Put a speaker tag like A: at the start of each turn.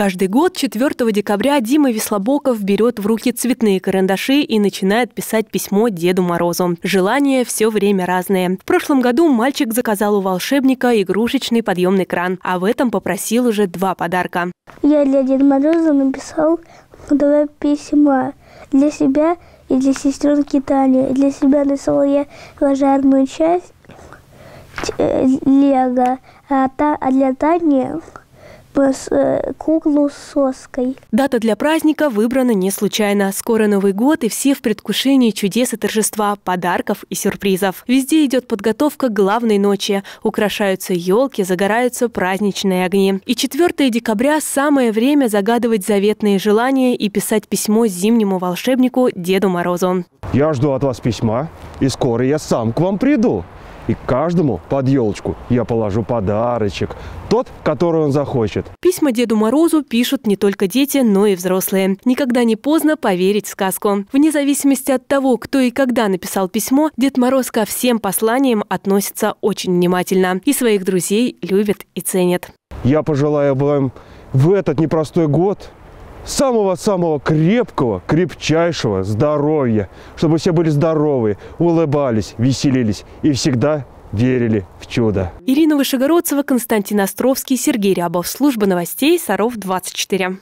A: Каждый год 4 декабря Дима Веслобоков берет в руки цветные карандаши и начинает писать письмо Деду Морозу. Желания все время разные. В прошлом году мальчик заказал у волшебника игрушечный подъемный кран, а в этом попросил уже два подарка.
B: Я для Деда Мороза написал два письма для себя и для сестренки Тани. Для себя написал я пожарную часть э, Лего, а, а для Тани куклу с соской.
A: Дата для праздника выбрана не случайно. Скоро Новый год, и все в предвкушении чудес и торжества, подарков и сюрпризов. Везде идет подготовка к главной ночи. Украшаются елки, загораются праздничные огни. И 4 декабря – самое время загадывать заветные желания и писать письмо зимнему волшебнику Деду Морозу.
C: Я жду от вас письма, и скоро я сам к вам приду. И каждому под елочку я положу подарочек, тот, который он захочет.
A: Письма Деду Морозу пишут не только дети, но и взрослые. Никогда не поздно поверить в сказку. Вне зависимости от того, кто и когда написал письмо, Дед Мороз ко всем посланиям относится очень внимательно. И своих друзей любит и ценит.
C: Я пожелаю вам в этот непростой год самого-самого крепкого, крепчайшего здоровья, чтобы все были здоровы, улыбались, веселились и всегда верили в чудо.
A: Ирина Вышегородцева, Константин Островский, Сергей Рябов. Служба новостей Саров 24.